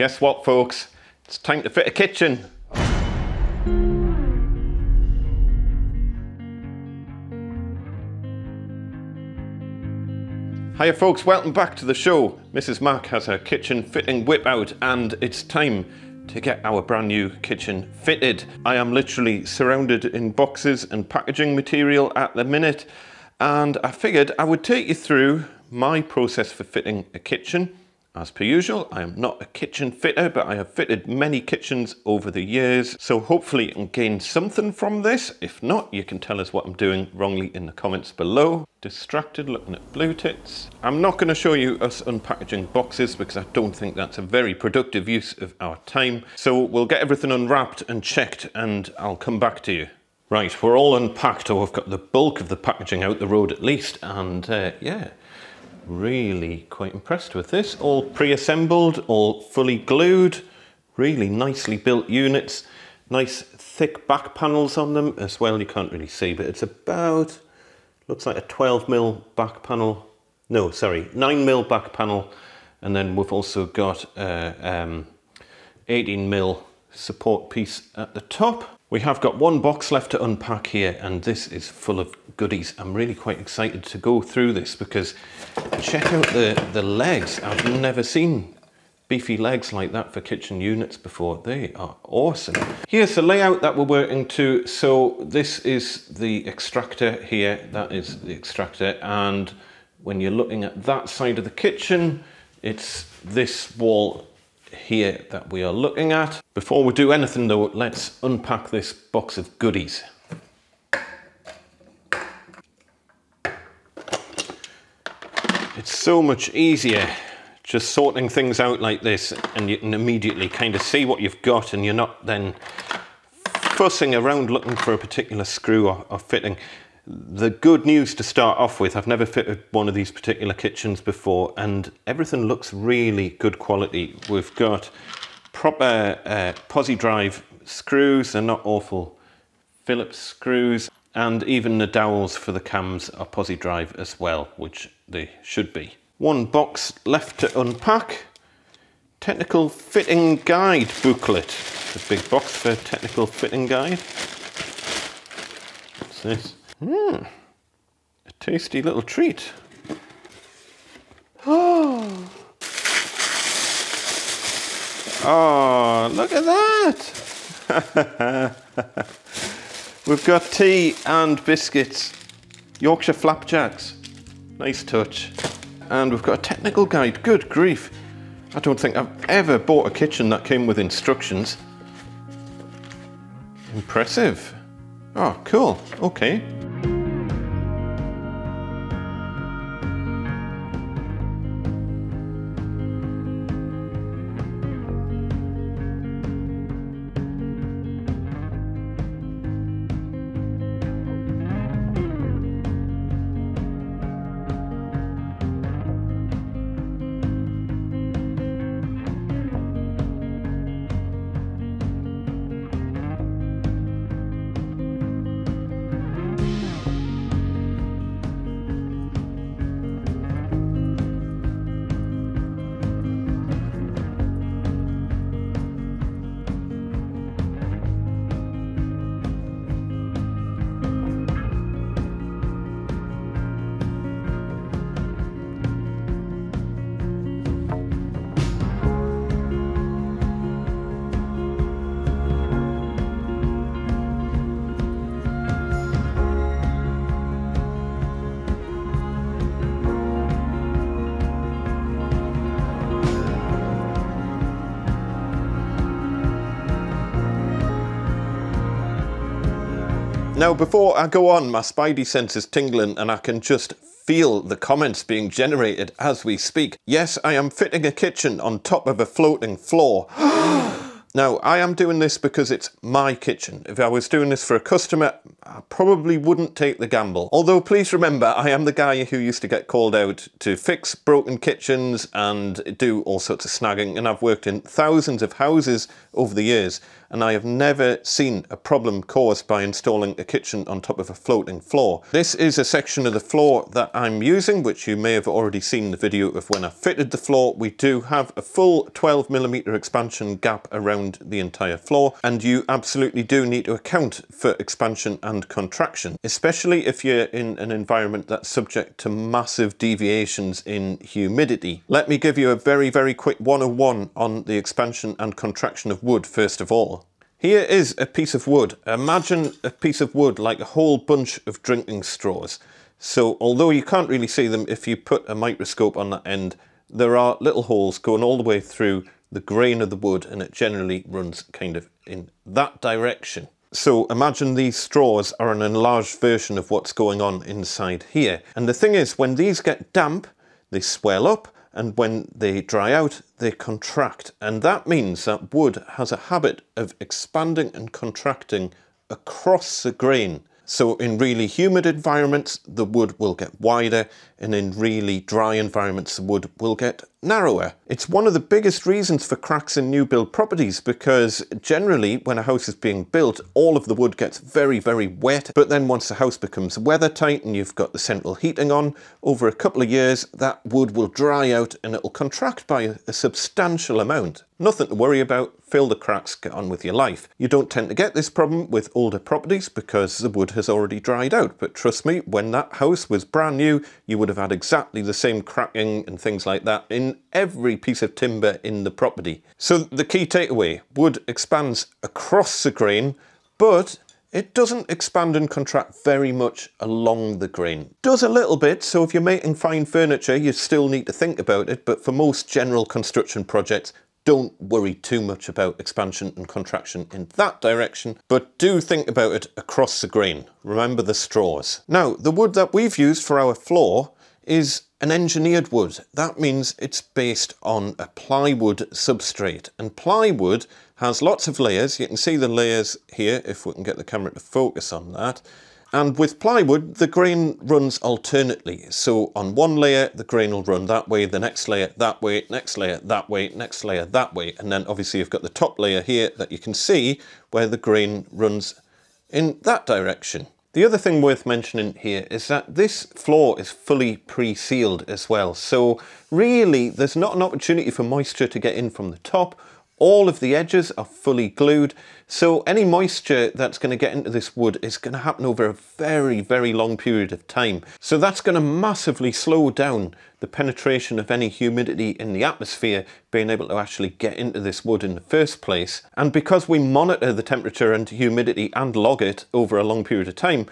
Guess what, folks? It's time to fit a kitchen. Hiya folks, welcome back to the show. Mrs. Mac has her kitchen fitting whip out and it's time to get our brand new kitchen fitted. I am literally surrounded in boxes and packaging material at the minute and I figured I would take you through my process for fitting a kitchen as per usual, I am not a kitchen fitter, but I have fitted many kitchens over the years, so hopefully you can gain something from this. If not, you can tell us what I'm doing wrongly in the comments below. Distracted looking at blue tits. I'm not going to show you us unpackaging boxes because I don't think that's a very productive use of our time. So we'll get everything unwrapped and checked and I'll come back to you. Right, we're all unpacked, or we've got the bulk of the packaging out the road at least, and uh, yeah, Really quite impressed with this. All pre-assembled, all fully glued, really nicely built units. Nice thick back panels on them as well. You can't really see, but it's about, looks like a 12 mil back panel. No, sorry, 9 mil back panel. And then we've also got a um, 18 mil support piece at the top. We have got one box left to unpack here and this is full of goodies. I'm really quite excited to go through this because check out the, the legs. I've never seen beefy legs like that for kitchen units before. They are awesome. Here's the layout that we're working to. So this is the extractor here. That is the extractor. And when you're looking at that side of the kitchen, it's this wall here that we are looking at. Before we do anything though, let's unpack this box of goodies. It's so much easier just sorting things out like this and you can immediately kind of see what you've got and you're not then fussing around looking for a particular screw or, or fitting. The good news to start off with, I've never fitted one of these particular kitchens before and everything looks really good quality. We've got proper uh, posi drive screws, they're not awful Phillips screws and even the dowels for the cams are posi drive as well, which they should be. One box left to unpack. Technical fitting guide booklet. The big box for technical fitting guide. What's this? Hmm, a tasty little treat. Oh, oh look at that. We've got tea and biscuits, Yorkshire flapjacks. Nice touch. And we've got a technical guide. Good grief. I don't think I've ever bought a kitchen that came with instructions. Impressive. Oh, cool. Okay. Now, before I go on, my spidey sense is tingling and I can just feel the comments being generated as we speak. Yes, I am fitting a kitchen on top of a floating floor. Now, I am doing this because it's my kitchen. If I was doing this for a customer, I probably wouldn't take the gamble. Although, please remember, I am the guy who used to get called out to fix broken kitchens and do all sorts of snagging, and I've worked in thousands of houses over the years, and I have never seen a problem caused by installing a kitchen on top of a floating floor. This is a section of the floor that I'm using, which you may have already seen the video of when I fitted the floor. We do have a full 12 millimeter expansion gap around the entire floor, and you absolutely do need to account for expansion and contraction, especially if you're in an environment that's subject to massive deviations in humidity. Let me give you a very, very quick 101 on the expansion and contraction of wood first of all. Here is a piece of wood. Imagine a piece of wood like a whole bunch of drinking straws. So although you can't really see them if you put a microscope on that end, there are little holes going all the way through the grain of the wood and it generally runs kind of in that direction. So imagine these straws are an enlarged version of what's going on inside here. And the thing is, when these get damp, they swell up and when they dry out, they contract. And that means that wood has a habit of expanding and contracting across the grain. So in really humid environments, the wood will get wider, and in really dry environments, the wood will get narrower. It's one of the biggest reasons for cracks in new build properties because generally when a house is being built, all of the wood gets very, very wet. But then once the house becomes weather tight and you've got the central heating on, over a couple of years, that wood will dry out and it'll contract by a substantial amount. Nothing to worry about, fill the cracks, get on with your life. You don't tend to get this problem with older properties because the wood has already dried out. But trust me, when that house was brand new, you would have had exactly the same cracking and things like that in every piece of timber in the property. So the key takeaway, wood expands across the grain, but it doesn't expand and contract very much along the grain. Does a little bit, so if you're making fine furniture, you still need to think about it, but for most general construction projects, don't worry too much about expansion and contraction in that direction, but do think about it across the grain. Remember the straws. Now, the wood that we've used for our floor is an engineered wood. That means it's based on a plywood substrate. And plywood has lots of layers. You can see the layers here, if we can get the camera to focus on that. And with plywood, the grain runs alternately. So on one layer, the grain will run that way, the next layer that way, next layer that way, next layer that way. And then obviously you've got the top layer here that you can see where the grain runs in that direction. The other thing worth mentioning here is that this floor is fully pre-sealed as well. So really, there's not an opportunity for moisture to get in from the top. All of the edges are fully glued. So any moisture that's going to get into this wood is going to happen over a very, very long period of time. So that's going to massively slow down the penetration of any humidity in the atmosphere being able to actually get into this wood in the first place. And because we monitor the temperature and humidity and log it over a long period of time,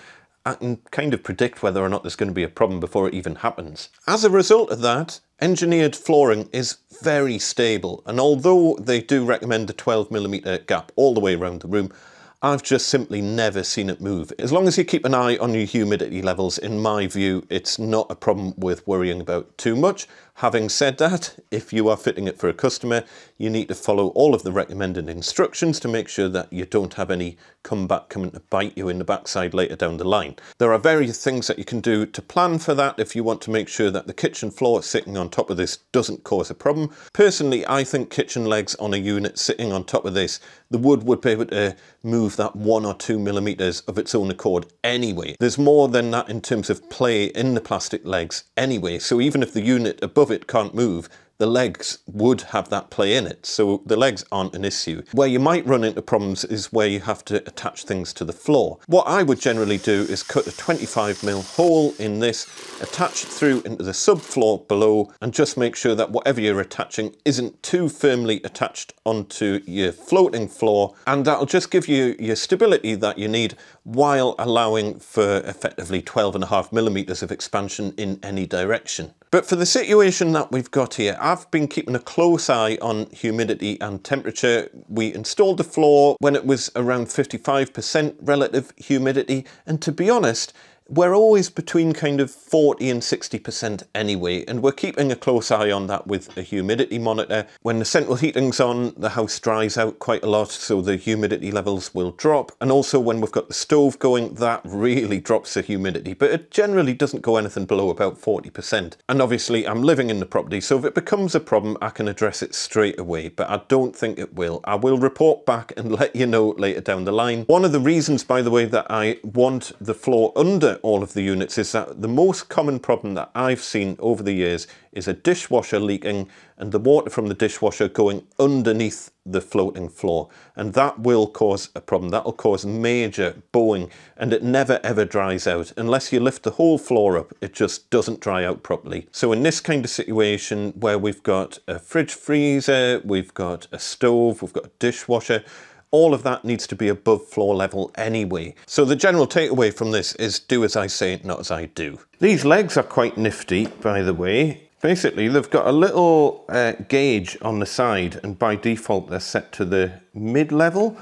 I can kind of predict whether or not there's going to be a problem before it even happens. As a result of that, engineered flooring is very stable. And although they do recommend a 12 millimeter gap all the way around the room, I've just simply never seen it move. As long as you keep an eye on your humidity levels, in my view, it's not a problem with worrying about too much. Having said that, if you are fitting it for a customer, you need to follow all of the recommended instructions to make sure that you don't have any comeback coming to bite you in the backside later down the line. There are various things that you can do to plan for that if you want to make sure that the kitchen floor sitting on top of this doesn't cause a problem. Personally, I think kitchen legs on a unit sitting on top of this, the wood would be able to move that one or two millimeters of its own accord anyway. There's more than that in terms of play in the plastic legs anyway, so even if the unit above it can't move, the legs would have that play in it. So the legs aren't an issue. Where you might run into problems is where you have to attach things to the floor. What I would generally do is cut a 25 mil hole in this, attach it through into the subfloor below, and just make sure that whatever you're attaching isn't too firmly attached onto your floating floor. And that'll just give you your stability that you need while allowing for effectively 12 and a half millimeters of expansion in any direction. But for the situation that we've got here, I've been keeping a close eye on humidity and temperature. We installed the floor when it was around 55% relative humidity. And to be honest, we're always between kind of 40 and 60% anyway, and we're keeping a close eye on that with a humidity monitor. When the central heating's on, the house dries out quite a lot, so the humidity levels will drop. And also when we've got the stove going, that really drops the humidity, but it generally doesn't go anything below about 40%. And obviously I'm living in the property, so if it becomes a problem, I can address it straight away, but I don't think it will. I will report back and let you know later down the line. One of the reasons, by the way, that I want the floor under all of the units is that the most common problem that I've seen over the years is a dishwasher leaking and the water from the dishwasher going underneath the floating floor. And that will cause a problem. That will cause major bowing and it never ever dries out. Unless you lift the whole floor up, it just doesn't dry out properly. So in this kind of situation where we've got a fridge freezer, we've got a stove, we've got a dishwasher, all of that needs to be above floor level anyway. So the general takeaway from this is do as I say, not as I do. These legs are quite nifty, by the way. Basically, they've got a little uh, gauge on the side and by default they're set to the mid-level.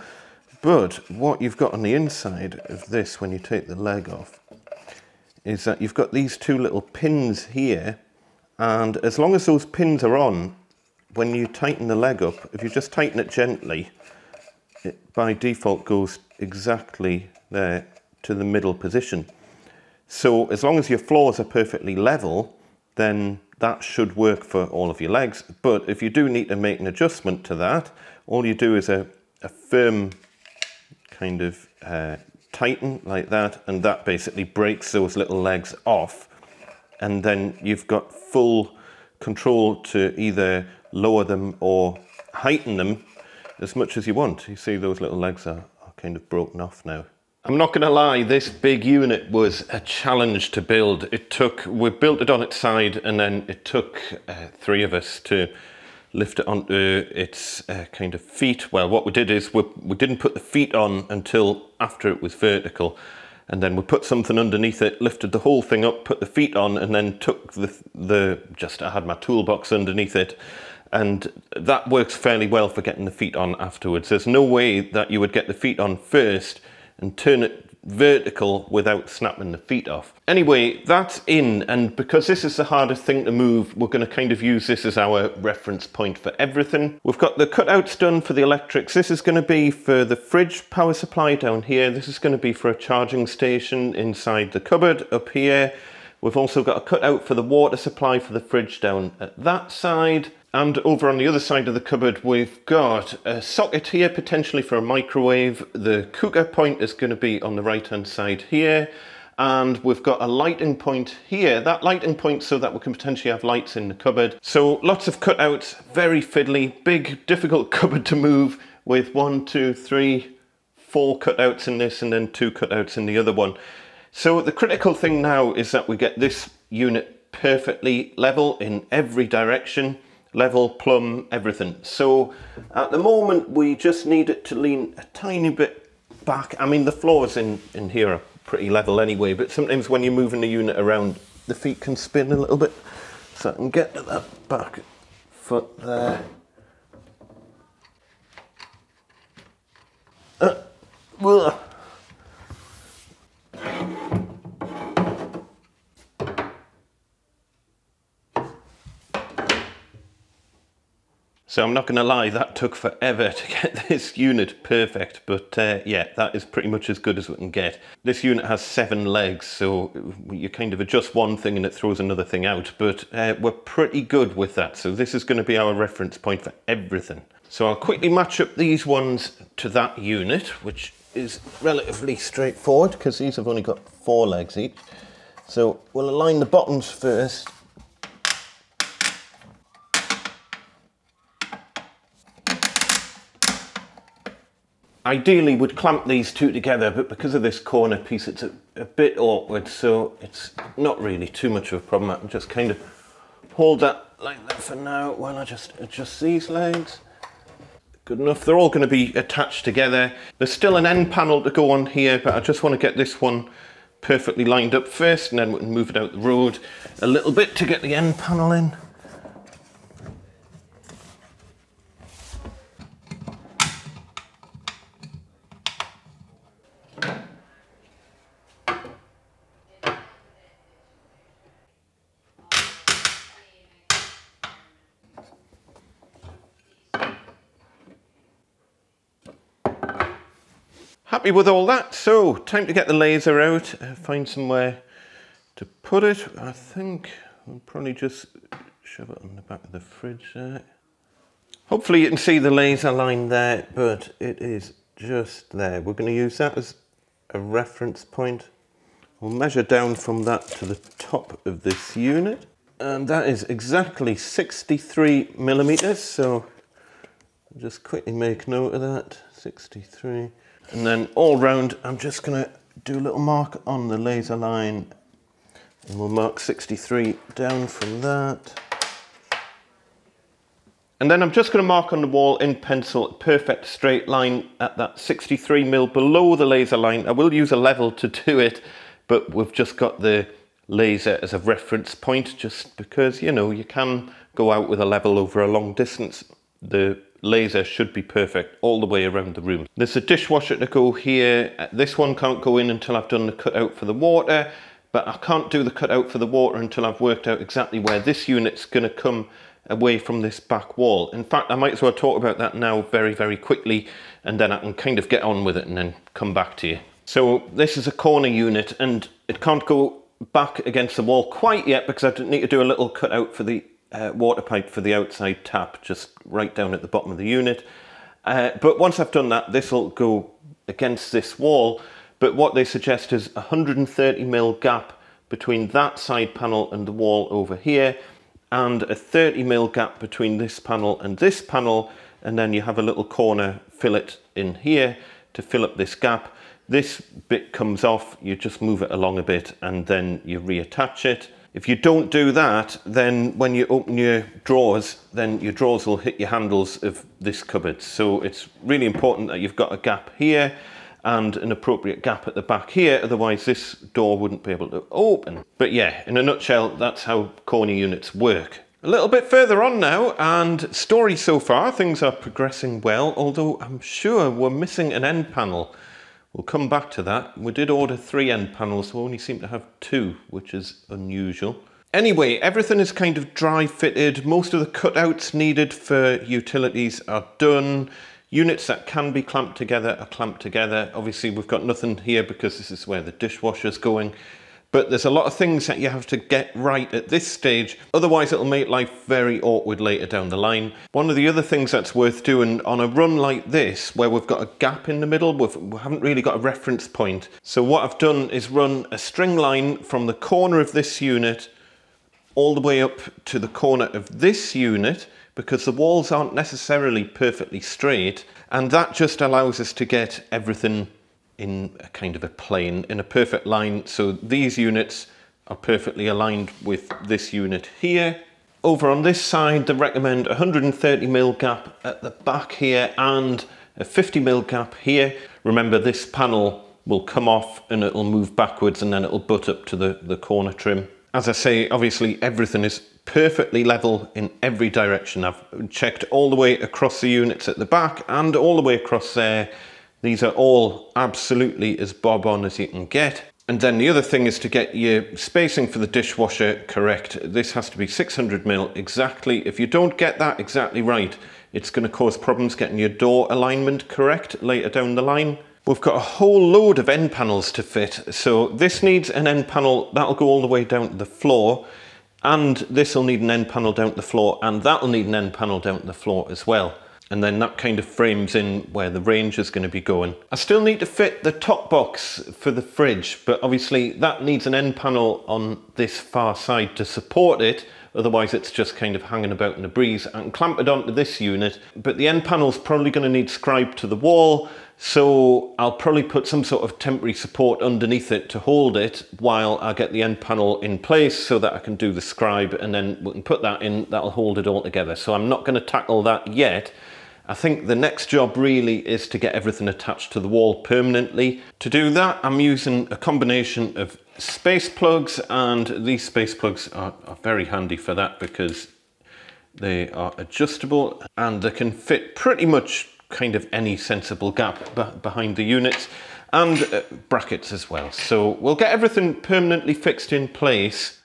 But what you've got on the inside of this when you take the leg off is that you've got these two little pins here and as long as those pins are on, when you tighten the leg up, if you just tighten it gently, by default goes exactly there to the middle position. So as long as your floors are perfectly level, then that should work for all of your legs. But if you do need to make an adjustment to that, all you do is a, a firm kind of uh, tighten like that, and that basically breaks those little legs off. And then you've got full control to either lower them or heighten them as much as you want. You see those little legs are, are kind of broken off now. I'm not going to lie, this big unit was a challenge to build. It took, we built it on its side and then it took uh, three of us to lift it onto its uh, kind of feet. Well, what we did is we, we didn't put the feet on until after it was vertical. And then we put something underneath it, lifted the whole thing up, put the feet on, and then took the, the just, I had my toolbox underneath it and that works fairly well for getting the feet on afterwards. There's no way that you would get the feet on first and turn it vertical without snapping the feet off. Anyway, that's in, and because this is the hardest thing to move, we're gonna kind of use this as our reference point for everything. We've got the cutouts done for the electrics. This is gonna be for the fridge power supply down here. This is gonna be for a charging station inside the cupboard up here. We've also got a cutout for the water supply for the fridge down at that side. And over on the other side of the cupboard, we've got a socket here, potentially for a microwave. The cooker point is going to be on the right-hand side here. And we've got a lighting point here. That lighting point so that we can potentially have lights in the cupboard. So lots of cutouts, very fiddly, big, difficult cupboard to move with one, two, three, four cutouts in this and then two cutouts in the other one. So the critical thing now is that we get this unit perfectly level in every direction level, plumb, everything. So at the moment we just need it to lean a tiny bit back. I mean the floors in, in here are pretty level anyway, but sometimes when you're moving the unit around the feet can spin a little bit. So I can get to that back foot there. Uh, So I'm not going to lie, that took forever to get this unit perfect, but uh, yeah, that is pretty much as good as we can get. This unit has seven legs, so you kind of adjust one thing and it throws another thing out, but uh, we're pretty good with that. So this is going to be our reference point for everything. So I'll quickly match up these ones to that unit, which is relatively straightforward because these have only got four legs each. So we'll align the bottoms first ideally would clamp these two together, but because of this corner piece, it's a, a, bit awkward, so it's not really too much of a problem. I can just kind of hold that like that for now while I just adjust these legs. Good enough. They're all going to be attached together. There's still an end panel to go on here, but I just want to get this one perfectly lined up first, and then we can move it out the road a little bit to get the end panel in. Happy with all that. So time to get the laser out, uh, find somewhere to put it. I think I'll probably just shove it on the back of the fridge there. Hopefully you can see the laser line there, but it is just there. We're going to use that as a reference point. We'll measure down from that to the top of this unit. And that is exactly 63 millimeters. So just quickly make note of that, 63. And then all round, I'm just gonna do a little mark on the laser line and we'll mark 63 down from that. And then I'm just going to mark on the wall in pencil a perfect straight line at that 63 mil below the laser line. I will use a level to do it, but we've just got the laser as a reference point just because, you know, you can go out with a level over a long distance. The laser should be perfect all the way around the room. There's a dishwasher to go here. Uh, this one can't go in until I've done the cutout for the water, but I can't do the cutout for the water until I've worked out exactly where this unit's going to come away from this back wall. In fact, I might as well talk about that now very, very quickly, and then I can kind of get on with it and then come back to you. So this is a corner unit, and it can't go back against the wall quite yet because I need to do a little cutout for the uh, water pipe for the outside tap, just right down at the bottom of the unit. Uh, but once I've done that, this will go against this wall. But what they suggest is 130 mil gap between that side panel and the wall over here and a 30 mil gap between this panel and this panel and then you have a little corner fillet in here to fill up this gap. This bit comes off, you just move it along a bit and then you reattach it. If you don't do that, then when you open your drawers, then your drawers will hit your handles of this cupboard. So it's really important that you've got a gap here and an appropriate gap at the back here, otherwise this door wouldn't be able to open. But yeah, in a nutshell, that's how corner units work. A little bit further on now, and story so far, things are progressing well, although I'm sure we're missing an end panel. We'll come back to that. We did order three end panels, we only seem to have two, which is unusual. Anyway, everything is kind of dry fitted. Most of the cutouts needed for utilities are done. Units that can be clamped together are clamped together. Obviously, we've got nothing here because this is where the dishwasher is going. But there's a lot of things that you have to get right at this stage, otherwise it'll make life very awkward later down the line. One of the other things that's worth doing on a run like this, where we've got a gap in the middle, we've, we haven't really got a reference point. So what I've done is run a string line from the corner of this unit all the way up to the corner of this unit, because the walls aren't necessarily perfectly straight and that just allows us to get everything in a kind of a plane, in a perfect line. So these units are perfectly aligned with this unit here. Over on this side, they recommend 130 mil gap at the back here and a 50 mil gap here. Remember this panel will come off and it'll move backwards and then it'll butt up to the, the corner trim. As I say, obviously everything is perfectly level in every direction. I've checked all the way across the units at the back and all the way across there. These are all absolutely as bob on as you can get. And then the other thing is to get your spacing for the dishwasher correct. This has to be 600 mil exactly. If you don't get that exactly right, it's going to cause problems getting your door alignment correct later down the line. We've got a whole load of end panels to fit. So this needs an end panel that'll go all the way down to the floor and this will need an end panel down to the floor and that'll need an end panel down to the floor as well and then that kind of frames in where the range is going to be going. I still need to fit the top box for the fridge but obviously that needs an end panel on this far side to support it otherwise it's just kind of hanging about in the breeze. I can clamp it onto this unit but the end panel is probably going to need scribe to the wall so I'll probably put some sort of temporary support underneath it to hold it while I get the end panel in place so that I can do the scribe and then we can put that in, that'll hold it all together. So I'm not going to tackle that yet. I think the next job really is to get everything attached to the wall permanently. To do that, I'm using a combination of space plugs and these space plugs are, are very handy for that because they are adjustable and they can fit pretty much kind of any sensible gap behind the units and uh, brackets as well. So we'll get everything permanently fixed in place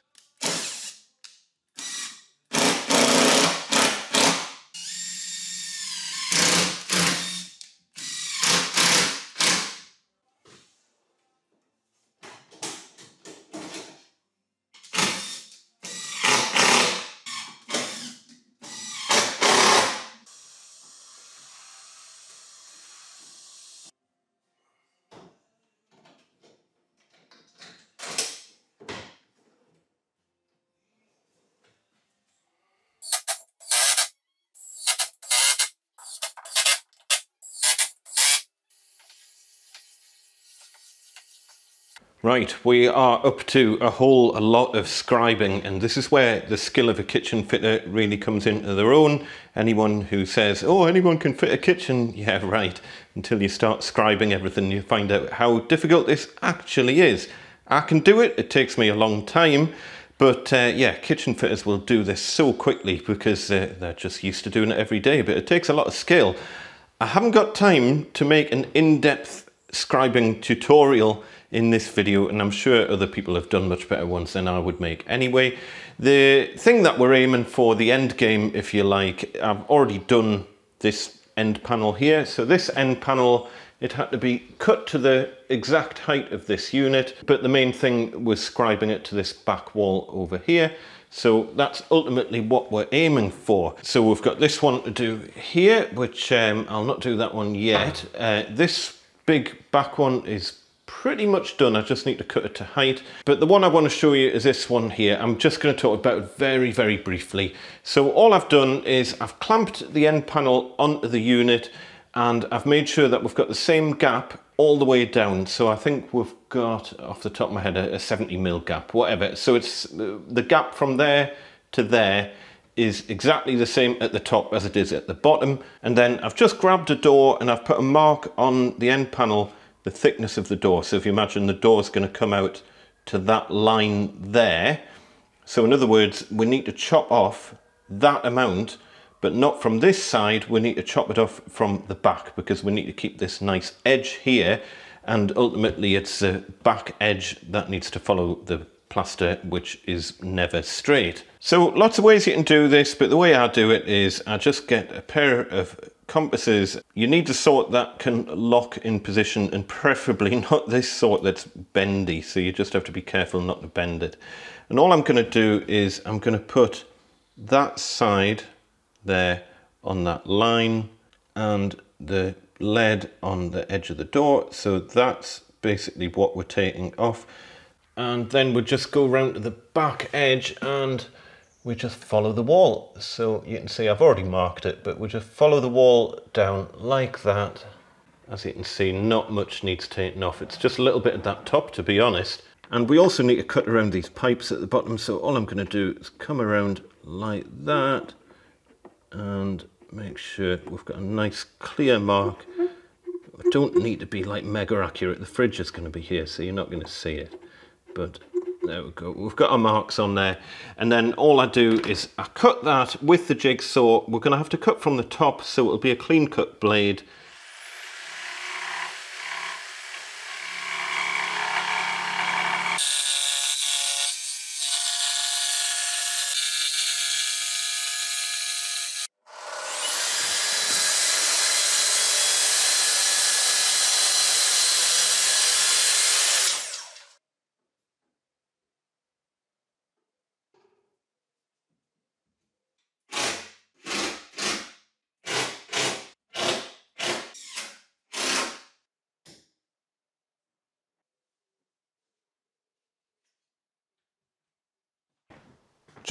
Right, we are up to a whole a lot of scribing and this is where the skill of a kitchen fitter really comes into their own. Anyone who says, oh, anyone can fit a kitchen, yeah, right, until you start scribing everything, you find out how difficult this actually is. I can do it, it takes me a long time, but uh, yeah, kitchen fitters will do this so quickly because uh, they're just used to doing it every day, but it takes a lot of skill. I haven't got time to make an in-depth scribing tutorial in this video and I'm sure other people have done much better ones than I would make anyway. The thing that we're aiming for, the end game if you like, I've already done this end panel here. So this end panel, it had to be cut to the exact height of this unit, but the main thing was scribing it to this back wall over here. So that's ultimately what we're aiming for. So we've got this one to do here, which um, I'll not do that one yet. Uh, this big back one is pretty much done. I just need to cut it to height. But the one I want to show you is this one here. I'm just going to talk about very, very briefly. So all I've done is I've clamped the end panel onto the unit and I've made sure that we've got the same gap all the way down. So I think we've got, off the top of my head, a 70 mil gap, whatever. So it's the gap from there to there is exactly the same at the top as it is at the bottom. And then I've just grabbed a door and I've put a mark on the end panel the thickness of the door. So if you imagine the door is going to come out to that line there. So in other words, we need to chop off that amount, but not from this side. We need to chop it off from the back because we need to keep this nice edge here. And ultimately it's the back edge that needs to follow the plaster, which is never straight. So lots of ways you can do this, but the way I do it is I just get a pair of compasses. You need a sort that can lock in position and preferably not this sort that's bendy. So you just have to be careful not to bend it. And all I'm gonna do is I'm gonna put that side there on that line and the lead on the edge of the door. So that's basically what we're taking off and then we'll just go around to the back edge and we just follow the wall. So you can see I've already marked it, but we just follow the wall down like that. As you can see, not much needs taken off. It's just a little bit at that top, to be honest. And we also need to cut around these pipes at the bottom. So all I'm going to do is come around like that and make sure we've got a nice clear mark. I don't need to be like mega accurate. The fridge is going to be here, so you're not going to see it but there we go. We've got our marks on there. And then all I do is I cut that with the jigsaw. We're going to have to cut from the top so it'll be a clean cut blade.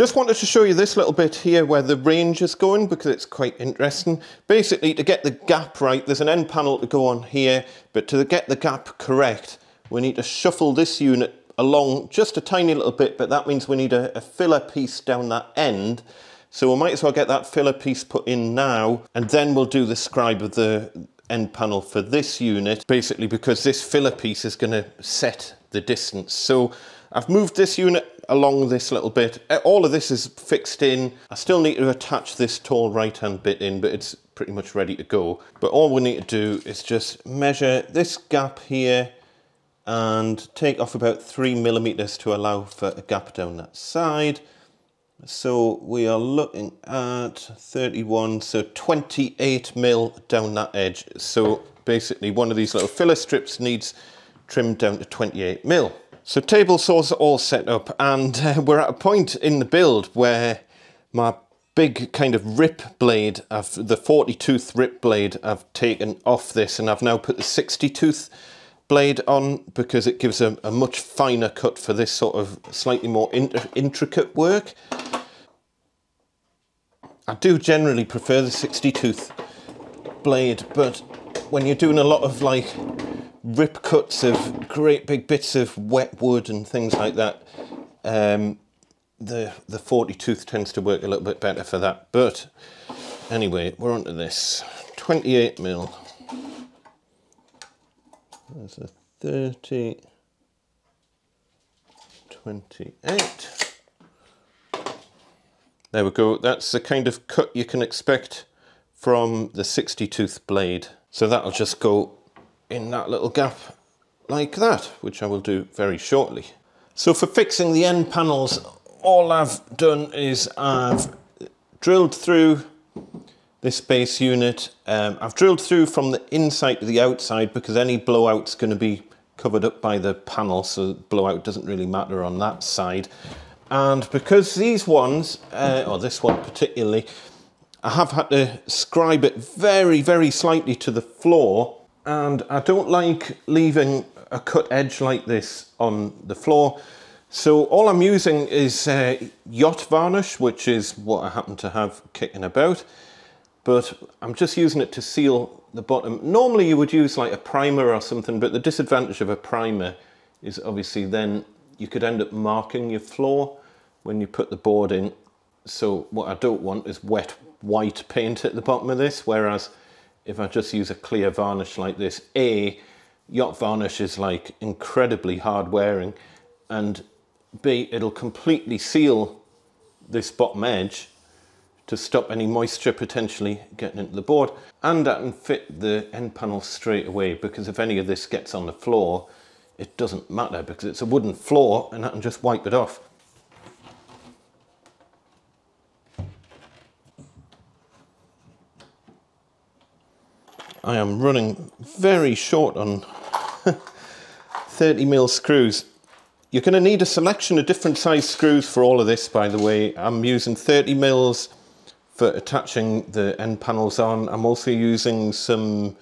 Just wanted to show you this little bit here where the range is going because it's quite interesting. Basically to get the gap right, there's an end panel to go on here, but to get the gap correct, we need to shuffle this unit along just a tiny little bit, but that means we need a, a filler piece down that end. So we might as well get that filler piece put in now, and then we'll do the scribe of the end panel for this unit, basically because this filler piece is gonna set the distance. So I've moved this unit along this little bit. Uh, all of this is fixed in. I still need to attach this tall right hand bit in, but it's pretty much ready to go. But all we need to do is just measure this gap here and take off about three millimeters to allow for a gap down that side. So we are looking at 31, so 28 mil down that edge. So basically one of these little filler strips needs trimmed down to 28 mil. So table saws are all set up and uh, we're at a point in the build where my big kind of rip blade, of the 40 tooth rip blade I've taken off this and I've now put the 60 tooth blade on because it gives a, a much finer cut for this sort of slightly more intricate work. I do generally prefer the 60 tooth blade but when you're doing a lot of like rip cuts of great big bits of wet wood and things like that, um, the, the 40 tooth tends to work a little bit better for that. But anyway, we're on to this. 28 mil. There's a 30, 28. There we go. That's the kind of cut you can expect from the 60 tooth blade. So that'll just go in that little gap like that, which I will do very shortly. So for fixing the end panels, all I've done is I've drilled through this base unit. Um, I've drilled through from the inside to the outside because any blowout's going to be covered up by the panel, so blowout doesn't really matter on that side. And because these ones, uh, or this one particularly, I have had to scribe it very, very slightly to the floor and I don't like leaving a cut edge like this on the floor. So all I'm using is uh, yacht varnish, which is what I happen to have kicking about, but I'm just using it to seal the bottom. Normally you would use like a primer or something, but the disadvantage of a primer is obviously then you could end up marking your floor when you put the board in. So what I don't want is wet white paint at the bottom of this, whereas if I just use a clear varnish like this, A, yacht varnish is like incredibly hard wearing and B, it'll completely seal this bottom edge to stop any moisture potentially getting into the board and I can fit the end panel straight away because if any of this gets on the floor it doesn't matter because it's a wooden floor and I can just wipe it off. I am running very short on 30 mil screws. You're going to need a selection of different size screws for all of this, by the way. I'm using 30 mils for attaching the end panels on. I'm also using some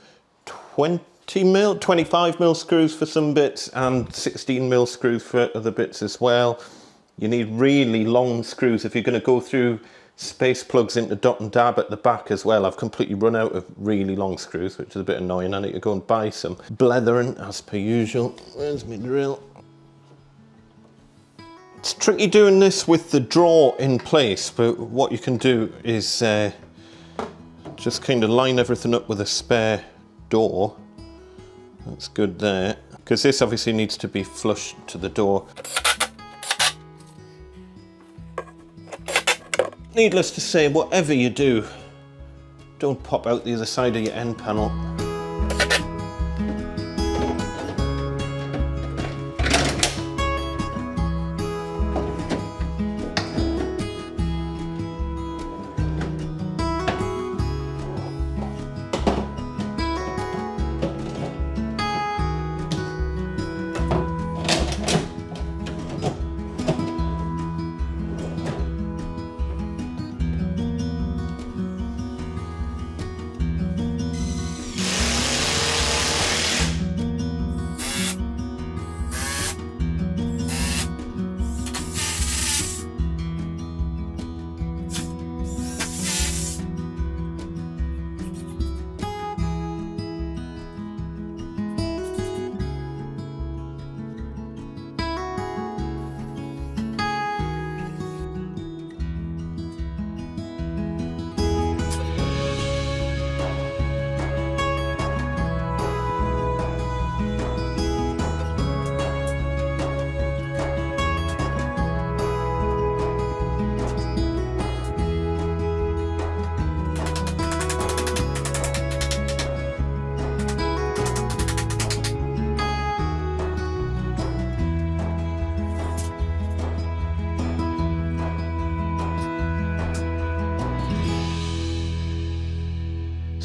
20 mil, 25 mil screws for some bits and 16 mil screws for other bits as well. You need really long screws if you're going to go through space plugs into dot and dab at the back as well. I've completely run out of really long screws, which is a bit annoying. I need to go and buy some. Blethering, as per usual. Where's my drill? It's tricky doing this with the draw in place, but what you can do is uh, just kind of line everything up with a spare door. That's good there. Because this obviously needs to be flush to the door. Needless to say, whatever you do, don't pop out the other side of your end panel.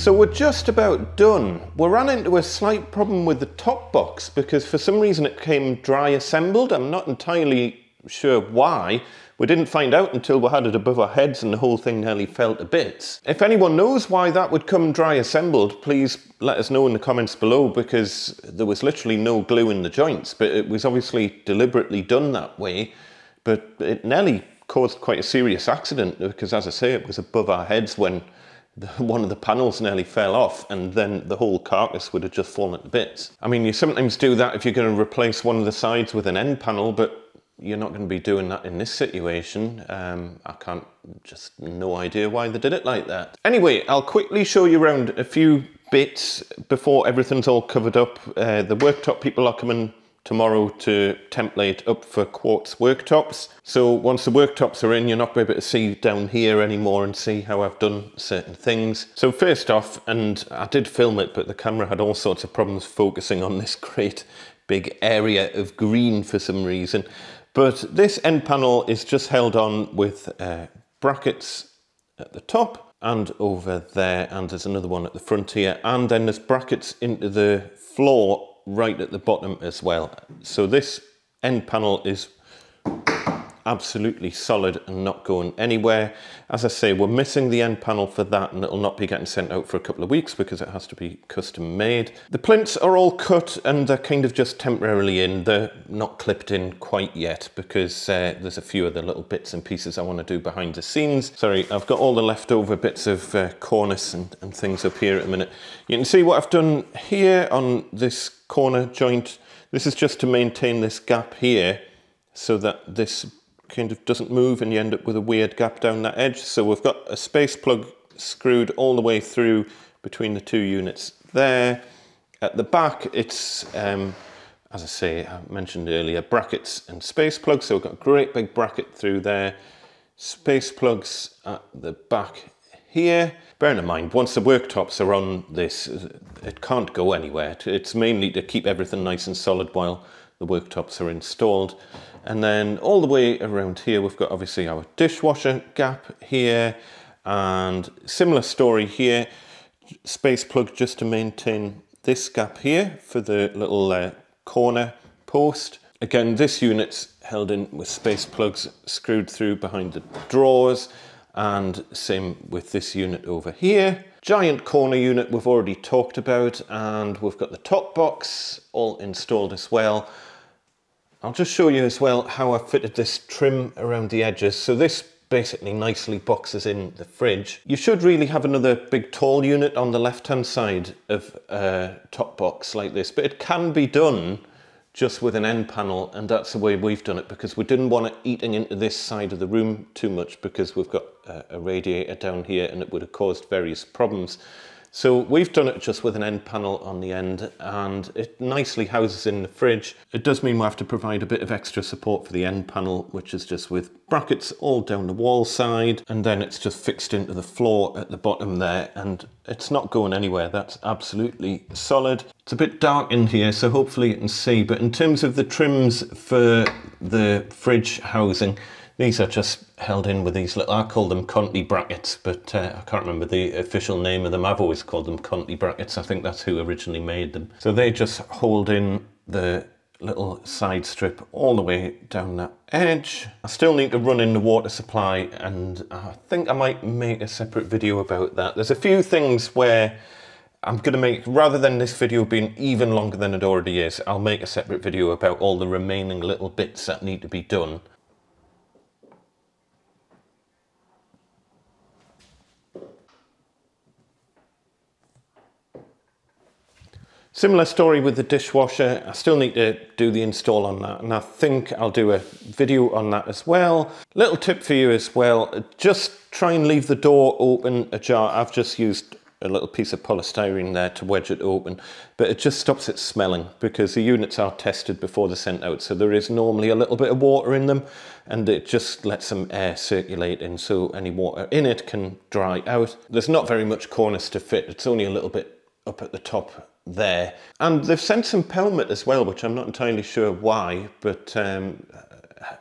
So we're just about done. We ran into a slight problem with the top box because for some reason it came dry assembled. I'm not entirely sure why. We didn't find out until we had it above our heads and the whole thing nearly fell to bits. If anyone knows why that would come dry assembled, please let us know in the comments below because there was literally no glue in the joints, but it was obviously deliberately done that way. But it nearly caused quite a serious accident because as I say, it was above our heads when the, one of the panels nearly fell off and then the whole carcass would have just fallen to bits. I mean, you sometimes do that if you're going to replace one of the sides with an end panel, but you're not going to be doing that in this situation. Um, I can't, just no idea why they did it like that. Anyway, I'll quickly show you around a few bits before everything's all covered up. Uh, the worktop people are coming tomorrow to template up for quartz worktops. So once the worktops are in, you're not going to be able to see down here anymore and see how I've done certain things. So first off, and I did film it, but the camera had all sorts of problems focusing on this great big area of green for some reason. But this end panel is just held on with uh, brackets at the top and over there, and there's another one at the front here, and then there's brackets into the floor right at the bottom as well. So this end panel is absolutely solid and not going anywhere. As I say, we're missing the end panel for that and it'll not be getting sent out for a couple of weeks because it has to be custom made. The plinths are all cut and they're kind of just temporarily in. They're not clipped in quite yet because uh, there's a few other little bits and pieces I want to do behind the scenes. Sorry, I've got all the leftover bits of uh, cornice and, and things up here at the minute. You can see what I've done here on this corner joint. This is just to maintain this gap here so that this kind of doesn't move and you end up with a weird gap down that edge. So we've got a space plug screwed all the way through between the two units there. At the back, it's, um, as I say, I mentioned earlier, brackets and space plugs. So we've got a great big bracket through there. Space plugs at the back here. Bearing in mind, once the worktops are on this, it can't go anywhere. It's mainly to keep everything nice and solid while the worktops are installed. And then all the way around here, we've got obviously our dishwasher gap here and similar story here. Space plug just to maintain this gap here for the little uh, corner post. Again, this unit's held in with space plugs screwed through behind the drawers and same with this unit over here. Giant corner unit we've already talked about and we've got the top box all installed as well. I'll just show you as well how I fitted this trim around the edges. So this basically nicely boxes in the fridge. You should really have another big tall unit on the left hand side of a top box like this, but it can be done just with an end panel and that's the way we've done it because we didn't want it eating into this side of the room too much because we've got a, a radiator down here and it would have caused various problems. So we've done it just with an end panel on the end and it nicely houses in the fridge. It does mean we have to provide a bit of extra support for the end panel, which is just with brackets all down the wall side and then it's just fixed into the floor at the bottom there and it's not going anywhere. That's absolutely solid. It's a bit dark in here, so hopefully you can see, but in terms of the trims for the fridge housing, these are just held in with these little, I call them Conti brackets, but uh, I can't remember the official name of them. I've always called them Conti brackets. I think that's who originally made them. So they just hold in the little side strip all the way down that edge. I still need to run in the water supply and I think I might make a separate video about that. There's a few things where I'm going to make, rather than this video being even longer than it already is, I'll make a separate video about all the remaining little bits that need to be done. Similar story with the dishwasher. I still need to do the install on that and I think I'll do a video on that as well. Little tip for you as well, just try and leave the door open ajar. I've just used a little piece of polystyrene there to wedge it open, but it just stops it smelling because the units are tested before they're sent out. So there is normally a little bit of water in them and it just lets some air circulate in so any water in it can dry out. There's not very much cornice to fit. It's only a little bit up at the top there. And they've sent some pelmet as well, which I'm not entirely sure why, but um,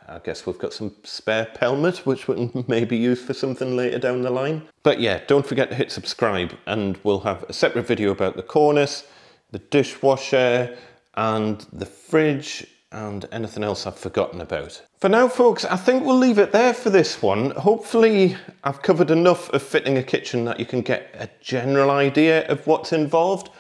I guess we've got some spare pelmet, which we can maybe use for something later down the line. But yeah, don't forget to hit subscribe and we'll have a separate video about the cornice, the dishwasher, and the fridge, and anything else I've forgotten about. For now, folks, I think we'll leave it there for this one. Hopefully, I've covered enough of fitting a kitchen that you can get a general idea of what's involved.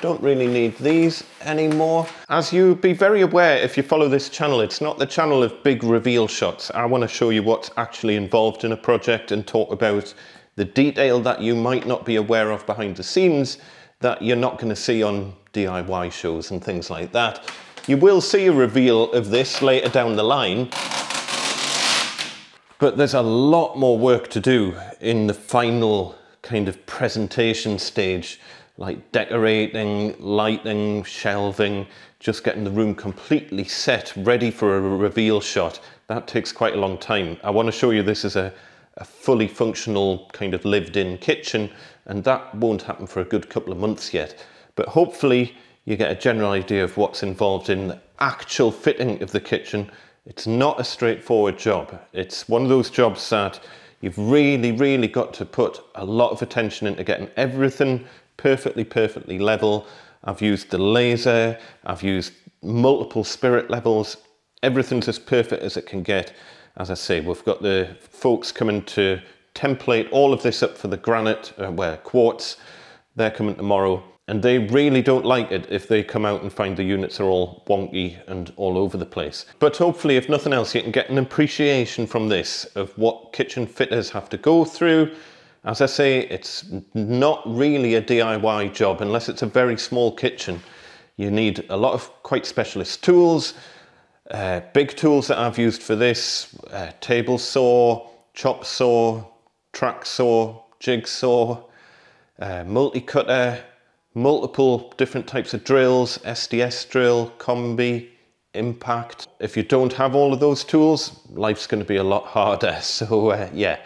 Don't really need these anymore. As you be very aware, if you follow this channel, it's not the channel of big reveal shots. I want to show you what's actually involved in a project and talk about the detail that you might not be aware of behind the scenes that you're not going to see on DIY shows and things like that. You will see a reveal of this later down the line, but there's a lot more work to do in the final kind of presentation stage, like decorating, lighting, shelving, just getting the room completely set, ready for a reveal shot. That takes quite a long time. I want to show you this as a, a fully functional kind of lived in kitchen and that won't happen for a good couple of months yet. But hopefully you get a general idea of what's involved in the actual fitting of the kitchen. It's not a straightforward job. It's one of those jobs that you've really, really got to put a lot of attention into getting everything perfectly, perfectly level. I've used the laser, I've used multiple spirit levels. Everything's as perfect as it can get. As I say, we've got the folks coming to template all of this up for the granite, uh, where quartz. They're coming tomorrow and they really don't like it if they come out and find the units are all wonky and all over the place. But hopefully, if nothing else, you can get an appreciation from this of what kitchen fitters have to go through. As I say, it's not really a DIY job unless it's a very small kitchen. You need a lot of quite specialist tools, uh, big tools that I've used for this, uh, table saw, chop saw, track saw, jigsaw, uh, multi-cutter, multiple different types of drills, SDS drill, combi, impact. If you don't have all of those tools, life's going to be a lot harder. So uh, yeah,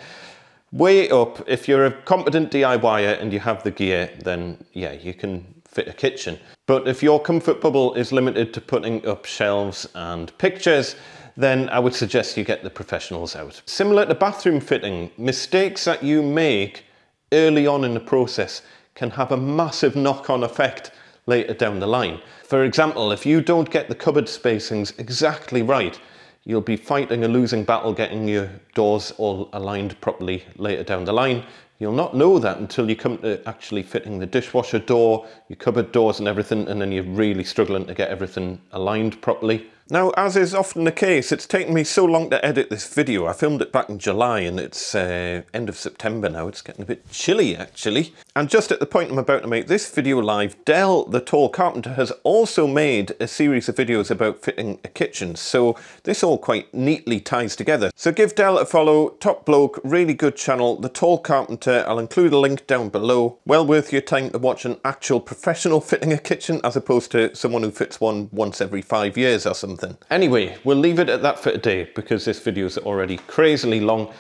weigh up. If you're a competent DIYer and you have the gear, then yeah, you can fit a kitchen. But if your comfort bubble is limited to putting up shelves and pictures, then I would suggest you get the professionals out. Similar to bathroom fitting, mistakes that you make early on in the process can have a massive knock-on effect later down the line. For example, if you don't get the cupboard spacings exactly right, you'll be fighting a losing battle getting your doors all aligned properly later down the line. You'll not know that until you come to actually fitting the dishwasher door, your cupboard doors and everything, and then you're really struggling to get everything aligned properly. Now, as is often the case, it's taken me so long to edit this video. I filmed it back in July and it's uh, end of September now. It's getting a bit chilly, actually. And just at the point I'm about to make this video live, Del, the tall carpenter, has also made a series of videos about fitting a kitchen. So this all quite neatly ties together. So give Del a follow, top bloke, really good channel, The Tall Carpenter. I'll include a link down below. Well worth your time to watch an actual professional fitting a kitchen as opposed to someone who fits one once every five years or something something. Anyway, we'll leave it at that for today because this video is already crazily long.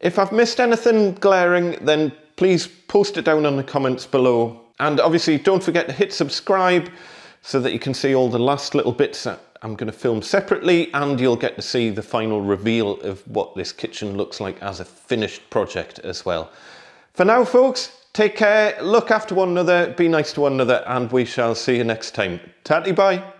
If I've missed anything glaring, then please post it down in the comments below. And obviously don't forget to hit subscribe so that you can see all the last little bits that I'm going to film separately and you'll get to see the final reveal of what this kitchen looks like as a finished project as well. For now folks, take care, look after one another, be nice to one another and we shall see you next time. Tatty bye!